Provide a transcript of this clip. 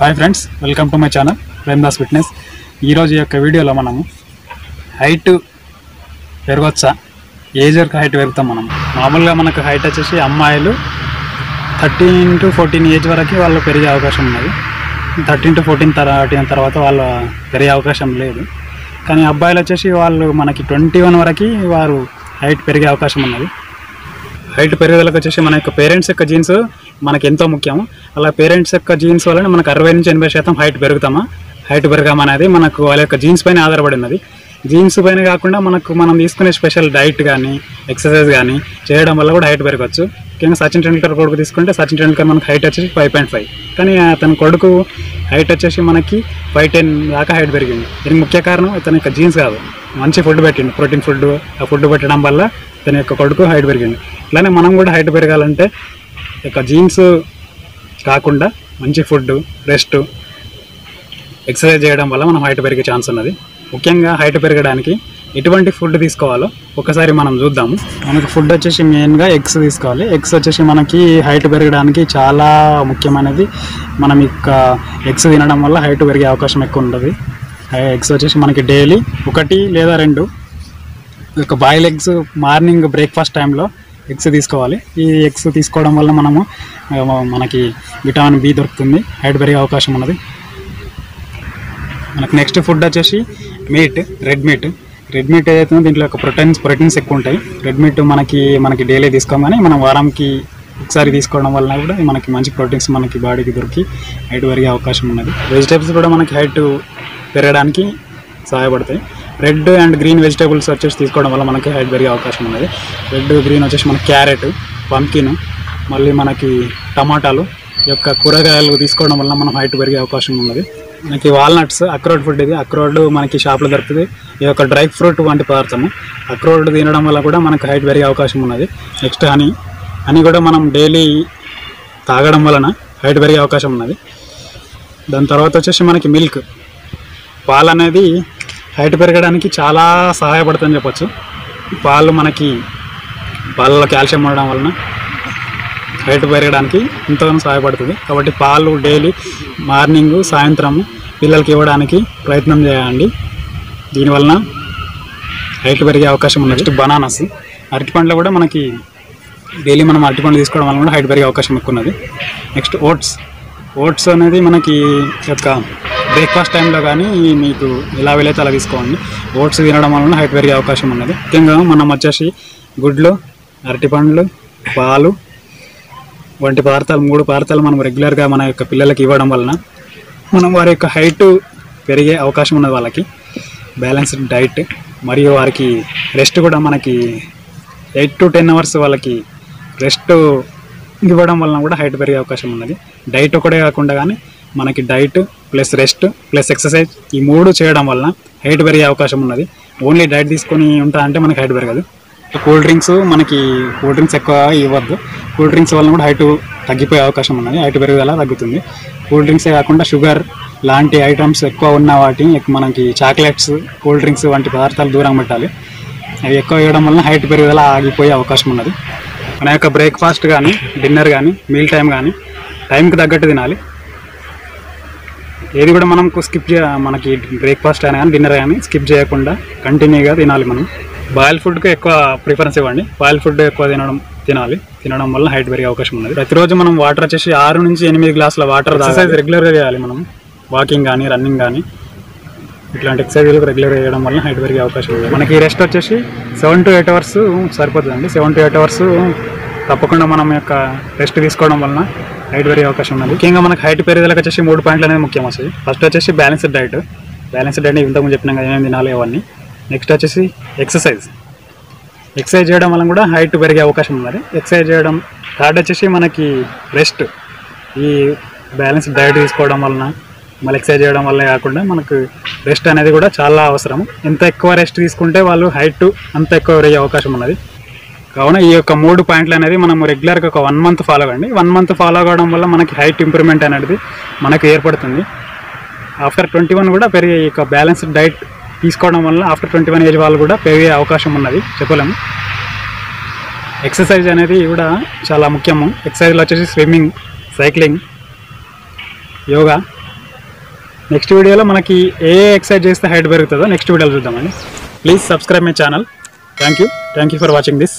Hi friends welcome to my channel Premdas fitness ఈరోజు యొక్క వీడియోలో మనము హైట్ పెరగొచ్చా? ఏజ్ వరకు హైట్ పెరుగుతాం మనం? మామూలుగా మనకు హైట్ వచ్చేసి అమ్మాయిలు థర్టీన్ టు ఫోర్టీన్ ఏజ్ వరకు వాళ్ళు పెరిగే అవకాశం ఉన్నది. థర్టీన్ టు ఫోర్టీన్ తర్వాత తర్వాత వాళ్ళు పెరిగే అవకాశం లేదు. కానీ అబ్బాయిలు వచ్చేసి వాళ్ళు మనకి ట్వంటీ వన్ వరకు వారు హైట్ పెరిగే అవకాశం ఉన్నది. హైట్ పెరుగుదలకు వచ్చేసి మన యొక్క పేరెంట్స్ యొక్క జీన్స్ మనకి ఎంతో ముఖ్యం. అలా పేరెంట్స్ యొక్క జీన్స్ వలన మనకు అరవై నుంచి ఎనభై శాతం హైట్ పెరుగుతామా? హైట్ పెరగమా అనేది మనకు వాళ్ళ యొక్క జీన్స్ పైన ఆధారపడి ఉన్నది జీన్స్ పైన కాకుండా మనకు మనం తీసుకునే స్పెషల్ డైట్ కానీ ఎక్సర్సైజ్ కానీ చేయడం వల్ల కూడా హైట్ పెరగవచ్చు ముఖ్యంగా సచిన్ టెండూల్కర్ కొడుకు తీసుకుంటే సచిన్ టెండూల్కర్ మనకు హైట్ వచ్చేసి ఫైవ్ పాయింట్ ఫైవ్ కానీ అతని కొడుకు హైట్ వచ్చేసి మనకి ఫైవ్ టెన్ దాకా హైట్ పెరిగింది. దీనికి ముఖ్య కారణం అతని యొక్క జీన్స్ కాదు. మంచి ఫుడ్ పెట్టిండు. ప్రోటీన్ ఫుడ్ ఆ ఫుడ్ పెట్టడం వల్ల తన యొక్క కొడుకు హైట్ పెరిగింది ఇట్లానే మనం కూడా హైట్ పెరగాలంటే ఇక జీన్స్ కాకుండా మంచి ఫుడ్ రెస్ట్ ఎక్సర్సైజ్ చేయడం వల్ల మనం హైట్ పెరిగే ఛాన్స్ ఉన్నది. ముఖ్యంగా హైట్ పెరగడానికి ఎటువంటి ఫుడ్ తీసుకోవాలో ఒకసారి మనం చూద్దాము. మనకు ఫుడ్ వచ్చేసి మెయిన్గా ఎగ్స్ తీసుకోవాలి. ఎగ్స్ వచ్చేసి మనకి హైట్ పెరగడానికి చాలా ముఖ్యమైనది. మనం ఇక ఎగ్స్ తినడం వల్ల హైట్ పెరిగే అవకాశం ఎక్కువ ఉంటుంది. ఎగ్స్ వచ్చేసి మనకి డైలీ ఒకటి లేదా రెండు. ఒక బాయిల్ ఎగ్స్ మార్నింగ్ బ్రేక్ఫాస్ట్ టైంలో ఎగ్స్ తీసుకోవాలి. ఈ ఎగ్స్ తీసుకోవడం వల్ల మనము మనకి విటమిన్ బి దొరుకుతుంది. హైట్ పెరిగే అవకాశం ఉన్నది. మనకు నెక్స్ట్ ఫుడ్ వచ్చేసి meat red meat red meat ఏదైతుందో దీంట్లో ఒక ప్రోటీన్స్ ప్రోటీన్స్ ఎక్కువ ఉంటాయి. రెడ్ మీట్ మనకి మనకి డైలీ తీసుకోగానే మనం వారంకి ఒకసారి తీసుకోవడం వల్ల కూడా మనకి మంచి ప్రోటీన్స్ మనకి బాడీకి దొరికి హైట్ పెరిగే అవకాశం ఉన్నది. వెజిటేబుల్స్ కూడా మనకి హైట్ పెరగడానికి సహాయపడతాయి. రెడ్ అండ్ గ్రీన్ వెజిటేబుల్స్ వచ్చేసి తీసుకోవడం వల్ల మనకి హైట్ పెరిగే అవకాశం ఉన్నది. రెడ్ గ్రీన్ వచ్చేసి మనకి క్యారెట్ పంకిన్ మళ్ళీ మనకి టమాటాలు ఈ యొక్క కూరగాయలు తీసుకోవడం వల్ల మనం హైట్ పెరిగే అవకాశం ఉన్నది. మనకి వాల్నట్స్ అక్రోడ్ ఫుడ్ ఇది. అక్రోడ్ మనకి షాప్లో దొరుకుతుంది. ఈ యొక్క డ్రై ఫ్రూట్ వంటి పదార్థము. అక్రోడ్ తినడం వల్ల కూడా మనకి హైట్ పెరిగే అవకాశం ఉన్నది. Next honey. హనీ కూడా మనం డైలీ తాగడం వలన హైట్ పెరిగే అవకాశం ఉన్నది. దాని తర్వాత వచ్చేసి మనకి మిల్క్. పాలు అనేది హైట్ పెరగడానికి చాలా సహాయపడుతుందని చెప్పచ్చు. పాలు మనకి పాలలో కాల్షియం ఉండడం వలన హైట్ పెరగడానికి ఎంతగానో సహాయపడుతుంది. కాబట్టి పాలు డైలీ మార్నింగ్ సాయంత్రం పిల్లలకి ఇవ్వడానికి ప్రయత్నం చేయండి. దీనివలన హైట్ పెరిగే అవకాశం ఉంది నెక్స్ట్ బనానాస్. అరటిపండ్లు కూడా మనకి డైలీ మనం అరటిపండ్లు తీసుకోవడం వల్ల కూడా హైట్ పెరిగే అవకాశం ఎక్కువ ఉన్నది. Next oats. ఓట్స్ అనేది మనకి యొక్క బ్రేక్ఫాస్ట్ టైంలో కానీ మీకు ఎలా వీలైతే అలా తీసుకోండి. ఓట్స్ తినడం వలన హైట్ పెరిగే అవకాశం ఉన్నది. ముఖ్యంగా మనం వచ్చేసి గుడ్లు అరటిపండ్లు పాలు వంటి పదార్థాలు మూడు పదార్థాలు మనం రెగ్యులర్గా మన యొక్క పిల్లలకి ఇవ్వడం వలన మనం వారి యొక్క హైట్ పెరిగే అవకాశం ఉన్నది వాళ్ళకి. బ్యాలెన్స్డ్ డైట్ మరియు వారికి రెస్ట్ కూడా మనకి ఎయిట్ టు టెన్ అవర్స్ వాళ్ళకి రెస్ట్ ఇవ్వడం వలన కూడా హైట్ పెరిగే అవకాశం ఉన్నది. డైట్ ఒకటే కాకుండా కానీ మనకి diet plus rest plus exercise ఈ మూడు చేయడం వలన హైట్ పెరిగే అవకాశం ఉన్నది. ఓన్లీ డైట్ తీసుకొని ఉంటా అంటే మనకి హైట్ పెరగదు. కూల్ డ్రింక్స్ మనకి కూల్ డ్రింక్స్ ఎక్కువ ఇవ్వద్దు. కూల్ డ్రింక్స్ వల్ల కూడా హైట్ తగ్గిపోయే అవకాశం ఉన్నది. హైట్ పెరుగుదల తగ్గుతుంది. కూల్ డ్రింక్సే కాకుండా షుగర్ లాంటి ఐటమ్స్ ఎక్కువ ఉన్న వాటిని మనకి చాక్లెట్స్ కూల్ డ్రింక్స్ వంటి పదార్థాలు దూరం పెట్టాలి. అవి ఎక్కువ వేయడం వలన హైట్ పెరుగుదల ఆగిపోయే అవకాశం ఉన్నది. మన యొక్క బ్రేక్ఫాస్ట్ కానీ డిన్నర్ కానీ మీల్ టైం కానీ టైంకి తగ్గట్టు తినాలి. ఏది కూడా మనం స్కిప్ చేయ మనకి బ్రేక్ఫాస్ట్ అయినా కానీ డిన్నర్ కానీ స్కిప్ చేయకుండా కంటిన్యూగా తినాలి మనం. బాయిల్ ఫుడ్కి ఎక్కువ ప్రిఫరెన్స్ ఇవ్వండి. బాయిల్ ఫుడ్ ఎక్కువ తినడం తినాలి. తినడం వల్ల హైట్ పెరిగే అవకాశం ఉన్నది. ప్రతిరోజు మనం వాటర్ వచ్చేసి ఆరు నుంచి ఎనిమిది గ్లాసుల వాటర్ ఎక్సర్సైజ్ రెగ్యులర్గా చేయాలి మనం. వాకింగ్ కానీ రన్నింగ్ కానీ ఇట్లాంటి ఎక్సర్సైజ్లు రెగ్యులర్ చేయడం వల్ల హైట్ పెరిగే అవకాశం ఉంది మనకి రెస్ట్ వచ్చేసి సెవెన్ టు ఎయిట్ అవర్స్ సరిపోతుందండి. సెవెన్ టు ఎయిట్ అవర్స్ తప్పకుండా మనం యొక్క రెస్ట్ తీసుకోవడం వలన హైట్ పెరిగే అవకాశం ఉన్నది. ముఖ్యంగా మనకి హైట్ పెరుగుదలకు వచ్చేసి మూడు పాయింట్లు అనేది ముఖ్యం వస్తుంది ఫస్ట్ వచ్చేసి బ్యాలెన్స్డ్ డైట్ బ్యాలెన్స్డ్ డైట్ ఇంతకుముందు చెప్పినాం కదా ఏమేమి తినాలి అవన్నీ. నెక్స్ట్ వచ్చేసి ఎక్సర్సైజ్ ఎక్సర్సైజ్ చేయడం వల్ల కూడా హైట్ పెరిగే అవకాశం ఉన్నది. ఎక్సర్సైజ్ చేయడం థర్డ్ వచ్చేసి మనకి రెస్ట్ ఈ బ్యాలెన్స్ డైట్ తీసుకోవడం వలన మళ్ళీ ఎక్సర్సైజ్ చేయడం వల్ల కాకుండా మనకు రెస్ట్ అనేది కూడా చాలా అవసరం. ఎంత ఎక్కువ రెస్ట్ తీసుకుంటే వాళ్ళు హైట్ అంత ఎక్కువ పెరిగే అవకాశం ఉన్నది. కావున ఈ యొక్క మూడు పాయింట్లు అనేది మనం రెగ్యులర్గా ఒక వన్ మంత్ ఫాలో అవ్వండి వన్ మంత్ ఫాలో అవ్వడం వల్ల మనకి హైట్ ఇంప్రూవ్మెంట్ అనేది మనకు ఏర్పడుతుంది. ఆఫ్టర్ ట్వంటీ వన్ కూడా పెరిగే ఈ యొక్క బ్యాలెన్స్డ్ డైట్ తీసుకోవడం వల్ల ఆఫ్టర్ ట్వంటీ వన్ ఏజ్ వాళ్ళు కూడా పెరిగే అవకాశం ఉన్నది. చెప్పలేము. ఎక్సర్సైజ్ అనేది కూడా చాలా ముఖ్యము. ఎక్సర్సైజ్లో వచ్చేసి స్విమ్మింగ్ సైక్లింగ్ యోగా నెక్స్ట్ వీడియోలో మనకి ఏ ఎక్సర్సైజ్ చేస్తే హైట్ పెరుగుతుందో నెక్స్ట్ వీడియోలో చూద్దామండి. Please subscribe my channel thank you thank you for watching this